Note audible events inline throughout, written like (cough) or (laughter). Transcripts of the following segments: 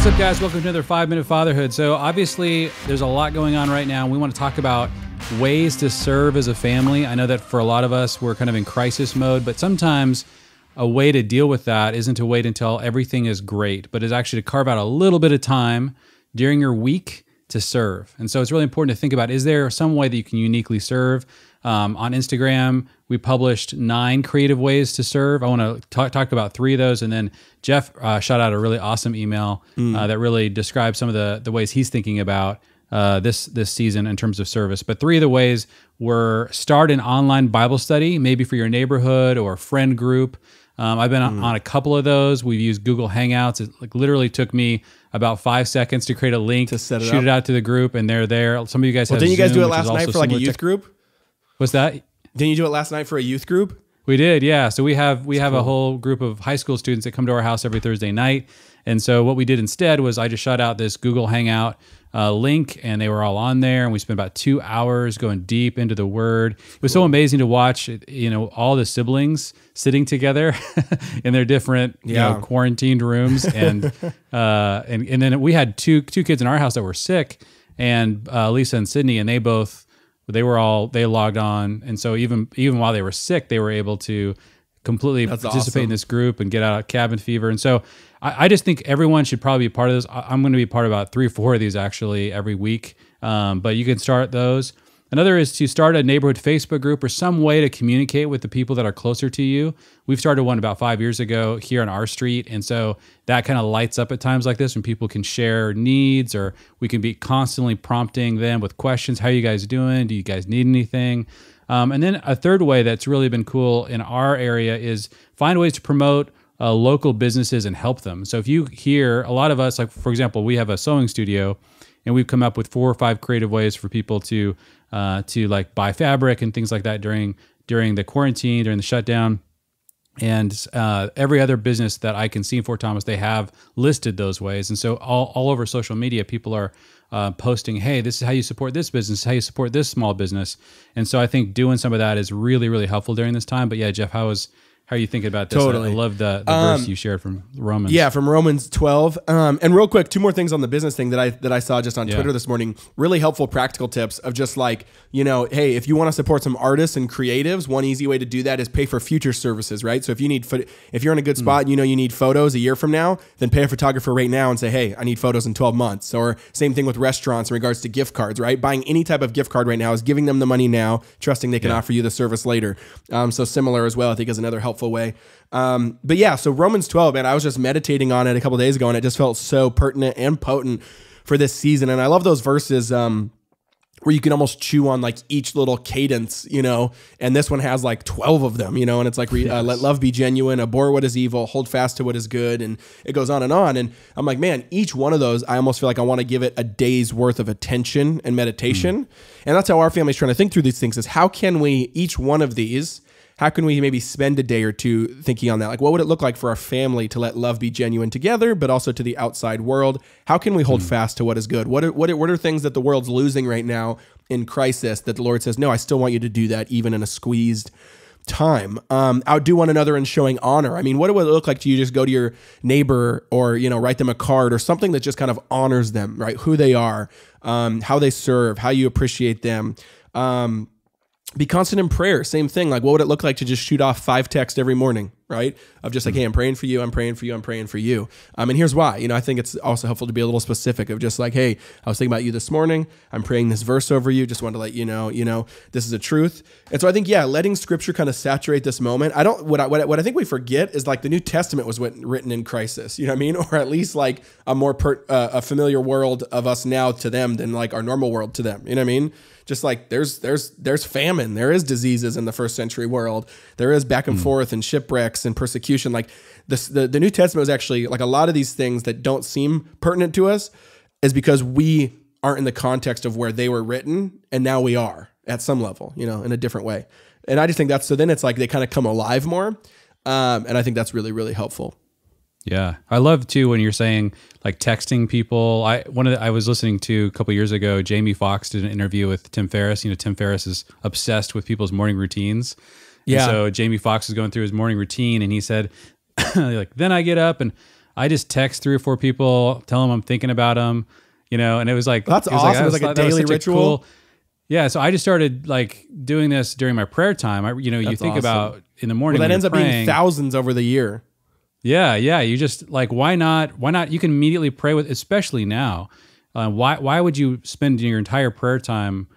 What's up, guys? Welcome to another five minute fatherhood. So, obviously, there's a lot going on right now. We want to talk about ways to serve as a family. I know that for a lot of us, we're kind of in crisis mode, but sometimes a way to deal with that isn't to wait until everything is great, but is actually to carve out a little bit of time during your week to serve. And so, it's really important to think about is there some way that you can uniquely serve? Um, on Instagram, we published nine creative ways to serve. I want to talk, talk about three of those, and then Jeff uh, shot out a really awesome email uh, that really describes some of the the ways he's thinking about uh, this this season in terms of service. But three of the ways were start an online Bible study, maybe for your neighborhood or friend group. Um, I've been on- on a couple of those. We've used Google Hangouts. It like literally took me about five seconds to create a link, To set it shoot up. it out to the group, and they're there. Some of you guys Well, have didn't you guys do it last night for like a youth group? What's that? Didn't you do it last night for a youth group? We did, yeah. So we have we have a whole group of high school students that come to our house every Thursday night. And so what we did instead was I just shot out this Google Hangout uh, link, and they were all on there, and we spent about two hours going deep into the Word. It was so amazing to watch, you know, all the siblings sitting together (laughs) in their different, you know, quarantined rooms, (laughs) and uh, and and then we had two two kids in our house that were sick, and uh, Lisa and Sydney, and they both they were all they logged on. And so even even while they were sick they were able to completely That's participate in this group and get out of cabin fever. And so I, I just think everyone should probably be part of this. I, i'm going to be part of about three or four of these actually every week. Um, but you can start those. Another is to start a neighborhood facebook group or some way to communicate with the people that are closer to you. We've started one about five years ago here on our street. And so that kind of lights up at times like this when people can share needs or we can be constantly prompting them with questions. How are you guys doing? Do you guys need anything um, and then a third way that's really been cool in our area is find ways to promote uh, local businesses and help them. So if you hear a lot of us like for example we have a sewing studio and we've come up with four or five creative ways for people to uh, to like buy fabric and things like that during during the quarantine during the shutdown and uh, every other business that I can see in Fort Thomas, they have listed those ways. And so all, all over social media, people are uh, posting, "Hey, this is how you support this business. How you support this small business." And so I think doing some of that is really, really helpful during this time. But yeah, Jeff, how is how are you thinking about this? Totally. I, love the, the verse you shared from Romans. Yeah, from Romans 12. Um, and real quick, two more things on the business thing that I that I saw just on Twitter this morning. Really helpful practical tips of just like, you know, hey, if you want to support some artists and creatives, one easy way to do that is pay for future services, right? So if you need if you're in a good spot and you know you need photos a year from now, then pay a photographer right now and say, "Hey, I need photos in 12 months." Or same thing with restaurants in regards to gift cards, right? Buying any type of gift card right now is giving them the money now, trusting they can offer you the service later. Um, so similar as well, I think is another helpful way. Um, but yeah, so Romans 12, man, I was just meditating on it a couple days ago and it just felt so pertinent and potent for this season. And I love those verses um, where you can almost chew on like each little cadence, you know, and this one has like 12 of them, you know, and it's like, re- uh, let love be genuine, abhor what is evil, hold fast to what is good. And it goes on and on. And I'm like, man, each one of those, I almost feel like I want to give it a day's worth of attention and meditation. And that's how our family's trying to think through these things is how can we, each one of these, how can we maybe spend a day or two thinking on that? Like, what would it look like for our family to let love be genuine together, but also to the outside world? How can we hold fast to what is good? What are, what are, what are things that the world's losing right now in crisis that the Lord says, no, I still want you to do that even in a squeezed time. Um, outdo one another in showing honor. I mean, what would it look like to you just go to your neighbor or, you know, write them a card or something that just kind of honors them, right? Who they are, um, how they serve, how you appreciate them. Um, be constant in prayer. Same thing. Like, what would it look like to just shoot off five texts every morning, right? Of just like, hey, I'm praying for you. I'm praying for you. I'm praying for you. Um, and here's why. You know, I think it's also helpful to be a little specific of just like, hey, I was thinking about you this morning. I'm praying this verse over you. Just wanted to let you know, you know, this is a truth. And so I think, yeah, letting Scripture kind of saturate this moment. I don't. What I, what I, what I think we forget is like the New Testament was written written in crisis. You know what I mean? (laughs) Or at least like a more per, uh, a familiar world of us now to them than like our normal world to them. You know what I mean? Just like there's there's there's famine there is diseases in the first century world there is back and forth and shipwrecks and persecution like this the, the new testament was actually like a lot of these things that don't seem pertinent to us is because we aren't in the context of where they were written and now we are at some level you know in a different way. And i just think that's so then it's like they kind of come alive more um, and i think that's really really helpful Yeah, I love too when you're saying like texting people. I one of the, I was listening to a couple years ago. Jamie Foxx did an interview with Tim Ferriss. You know, Tim Ferriss is obsessed with people's morning routines. And Yeah. so Jamie Foxx is going through his morning routine, and he said, (coughs) like, then I get up and I just text three or four people, tell them I'm thinking about them, you know, and it was like That's it was awesome. I It was like a daily ritual? yeah, so I just started like doing this during my prayer time. I, you know, you think awesome. about in the morning. Well, that ends up being thousands over the year. Yeah, yeah. You just like why not? Why not? You can immediately pray with, especially now. Uh, why why would you spend your entire prayer time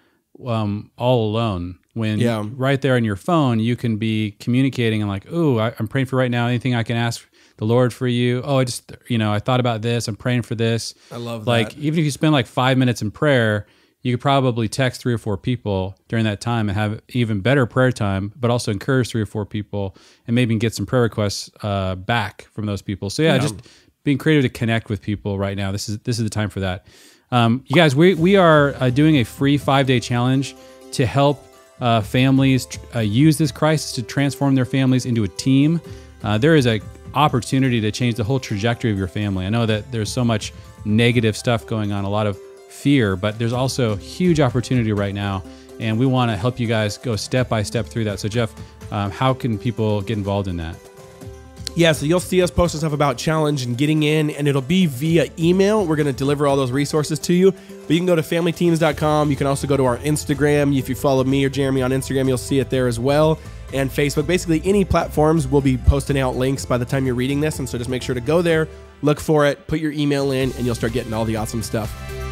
um, all alone when Yeah. right there on your phone you can be communicating and like, oh, I'm praying for right now. Anything I can ask the Lord for you? Oh, I just you know I thought about this. I'm praying for this. I love like that. even if you spend like five minutes in prayer. You could probably text three or four people during that time and have even better prayer time, but also encourage three or four people and maybe get some prayer requests uh, back from those people. So yeah, just being creative to connect with people right now. This is this is the time for that. Um, you guys, we we are uh, doing a free five day challenge to help uh, families uh, use this crisis to transform their families into a team. Uh, there is a opportunity to change the whole trajectory of your family. I know that there's so much negative stuff going on, a lot of fear, but there's also huge opportunity right now, and we want to help you guys go step by step through that. So, Jeff, um, how can people get involved in that? Yeah, so you'll see us posting stuff about challenge and getting in, and it'll be via email. We're going to deliver all those resources to you. But you can go to familyteams.com. You can also go to our Instagram. If you follow me or Jeremy on Instagram, you'll see it there as well. And Facebook. Basically, any platforms will be posting out links by the time you're reading this. And so just make sure to go there, look for it, put your email in, and you'll start getting all the awesome stuff.